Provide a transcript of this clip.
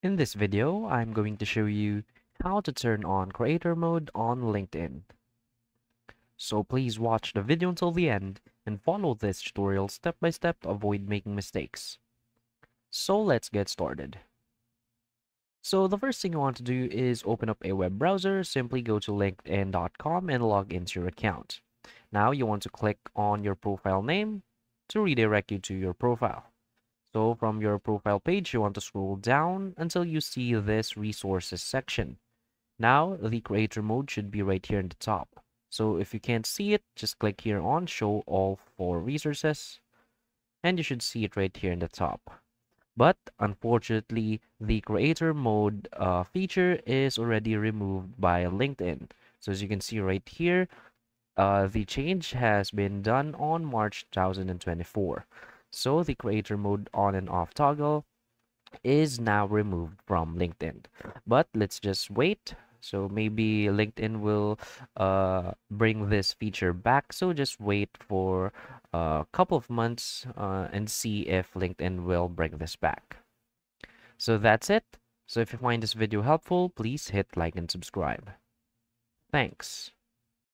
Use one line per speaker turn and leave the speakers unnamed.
In this video, I'm going to show you how to turn on creator mode on LinkedIn. So please watch the video until the end and follow this tutorial step by step to avoid making mistakes. So let's get started. So the first thing you want to do is open up a web browser. Simply go to linkedin.com and log into your account. Now you want to click on your profile name to redirect you to your profile. So from your profile page, you want to scroll down until you see this resources section. Now the creator mode should be right here in the top. So if you can't see it, just click here on show all four resources and you should see it right here in the top. But unfortunately, the creator mode uh, feature is already removed by LinkedIn. So as you can see right here, uh, the change has been done on March 2024. So the creator mode on and off toggle is now removed from LinkedIn. But let's just wait. So maybe LinkedIn will uh, bring this feature back. So just wait for a couple of months uh, and see if LinkedIn will bring this back. So that's it. So if you find this video helpful, please hit like and subscribe. Thanks.